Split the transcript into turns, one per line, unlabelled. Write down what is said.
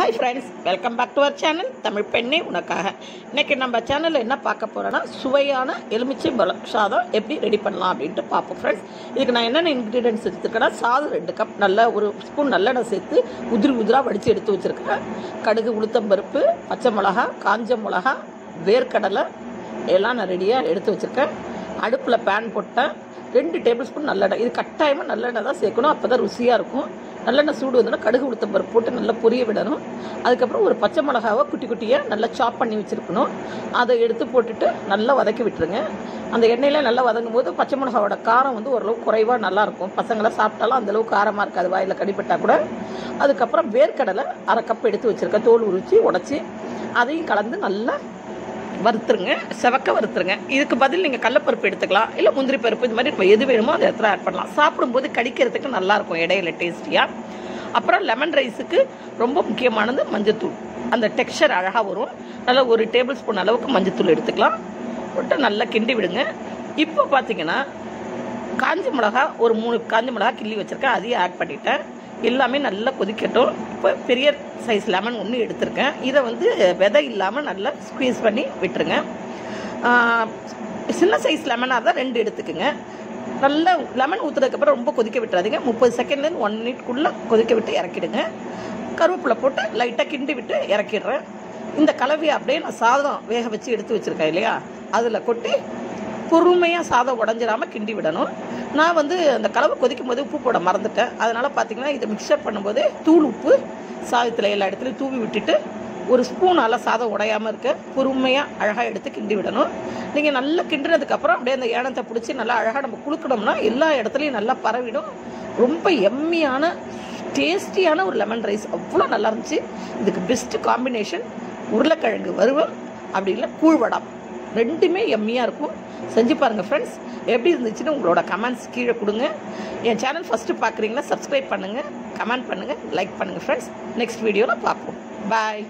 Hi friends welcome back to our channel Tamil பெண்ணே உனக்காக இன்னைக்கு நம்ம சேனலில் என்ன பார்க்க போகிறோன்னா சுவையான எலுமிச்சை பழம். சாதம் எப்படி ரெடி பண்ணலாம் அப்படின்ட்டு பார்ப்போம் ஃப்ரெண்ட்ஸ் இதுக்கு நான் என்னென்ன இன்க்ரீடியன்ஸ் எடுத்துருக்கேன்னா சாதம் ரெண்டு கப் நல்ல ஒரு ஸ்பூன் நல்லெண்ணெய் சேர்த்து உதிரி உதிராக வடித்து எடுத்து வச்சுருக்கேன் கடுகு உளுத்தம்பருப்பு பச்சை மிளகா காஞ்ச மிளகா வேர்க்கடலை எல்லாம் நான் ரெடியாக எடுத்து வச்சுருக்கேன். அடுப்பில் பேன் போட்டேன். ரெண்டு டேபிள் ஸ்பூன் நல்லெண்ணெய். இது கட்டாயமாக நல்லெண்ணெய் தான் சேர்க்கணும். அப்போ தான் ருசியாக இருக்கும். நல்லெண்ணெய் சூடு வந்தோன்னா கடுகு உளுத்தம் பருப்பு போட்டு நல்லா பொரிய விடணும். அதுக்கப்புறம் ஒரு பச்சை மிளகாவை குட்டி குட்டியாக நல்லா சாப் பண்ணி வச்சுருக்கணும். அதை எடுத்து போட்டுட்டு நல்லா வதக்கி விட்டுருங்க. அந்த எண்ணெயில் நல்லா வதங்கும் போது பச்சை மிளகாவோட காரம் வந்து ஓரளவு குறைவாக நல்லாயிருக்கும் பசங்களாம் சாப்பிட்டாலும் அந்தளவுக்கு காரமாக இருக்காது வாயில் கடிப்பட்டால் கூட. அதுக்கப்புறம் வேர்க்கடலை அரை கப் எடுத்து வச்சுருக்கேன். தோல் உரித்து உடச்சி அதையும் கலந்து நல்லா வறுத்துருங்க செவக்க வறுத்துருங்க. இதுக்கு பதில் நீங்கள் கடலப்பருப்பு எடுத்துக்கலாம். இல்லை முந்திரி பருப்பு இது மாதிரி நம்ம எது வேணுமோ அந்த இடத்துல ஆட் பண்ணலாம். சாப்பிடும்போது கடிக்கிறதுக்கு நல்லாயிருக்கும் இடையில டேஸ்டியாக அப்புறம் லெமன் ரைஸுக்கு ரொம்ப முக்கியமானது மஞ்சத்தூள். அந்த டெக்ஸ்சர் அழகாக வரும். நல்லா ஒரு டேபிள் ஸ்பூன் அளவுக்கு மஞ்சத்தூள் எடுத்துக்கலாம். போட்டு நல்லா கிண்டி விடுங்க. இப்போ பார்த்தீங்கன்னா காஞ்சி மிளகா ஒரு மூணு காஞ்ச மிளகா கிள்ளி வச்சுருக்கேன். அதையும் ஆட் பண்ணிட்டேன். எல்லாமே நல்லா கொதிக்கட்டும். இப்போ பெரிய சைஸ் லெமன் ஒன்று எடுத்திருக்கேன். இதை வந்து விதை இல்லாமல் நல்லா ஸ்குவீஸ் பண்ணி விட்டுருங்க. சின்ன சைஸ் லெமனாக தான் ரெண்டு எடுத்துக்கோங்க. நல்லா லெமன் ஊற்றுறதுக்கப்புறம் ரொம்ப கொதிக்க விட்டுறாதீங்க. முப்பது செகண்ட்லேருந்து ஒன் மினிட்குள்ளே கொதிக்க விட்டு இறக்கிடுங்க. கருவேப்பிலை போட்டு லைட்டாக கிண்டி விட்டு இறக்கிடுறேன். இந்த கலவையை அப்படியே நான் சாதம் வேக வச்சு எடுத்து வச்சுருக்கேன் இல்லையா? அதில் கொட்டி பொறுமையாக சாதம் உடஞ்சிடாமல் கிண்டி விடணும். நான் வந்து அந்த கலவை கொதிக்கும் போது உப்பு போட மறந்துட்டேன். அதனால் பார்த்தீங்கன்னா இதை மிக்சர் பண்ணும்போது தூள் உப்பு சாதத்தில் எல்லா இடத்துலையும் தூவி விட்டுட்டு ஒரு ஸ்பூனால் சாதம் உடையாமல் இருக்க பொறுமையாக அழகாக எடுத்து கிண்டி விடணும். நீங்கள் நல்லா கிண்டினதுக்கப்புறம் அப்படியே அந்த ஏனத்தை பிடிச்சி நல்லா அழகாக நம்ம குளுக்கணும்னா எல்லா இடத்துலையும் நல்லா பரவிடும். ரொம்ப எம்மியான டேஸ்டியான ஒரு லெமன் ரைஸ் அவ்வளோ நல்லா இருந்துச்சு. இதுக்கு பெஸ்ட்டு காம்பினேஷன் உருளைக்கிழங்கு வறுவல் அப்படி இல்லை கூழ்வடம் ரெண்டுமே எம்மியாக இருக்கும். செஞ்சு பாருங்கள் ஃப்ரெண்ட்ஸ் எப்படி இருந்துச்சுன்னு உங்களோட கமெண்ட்ஸ் கீழே கொடுங்க. என் சேனல் ஃபஸ்ட்டு பார்க்குறீங்கன்னா சப்ஸ்கிரைப் பண்ணுங்கள் கமெண்ட் பண்ணுங்கள் லைக் பண்ணுங்கள் ஃப்ரெண்ட்ஸ் நெக்ஸ்ட் வீடியோவில் பார்ப்போம். பாய்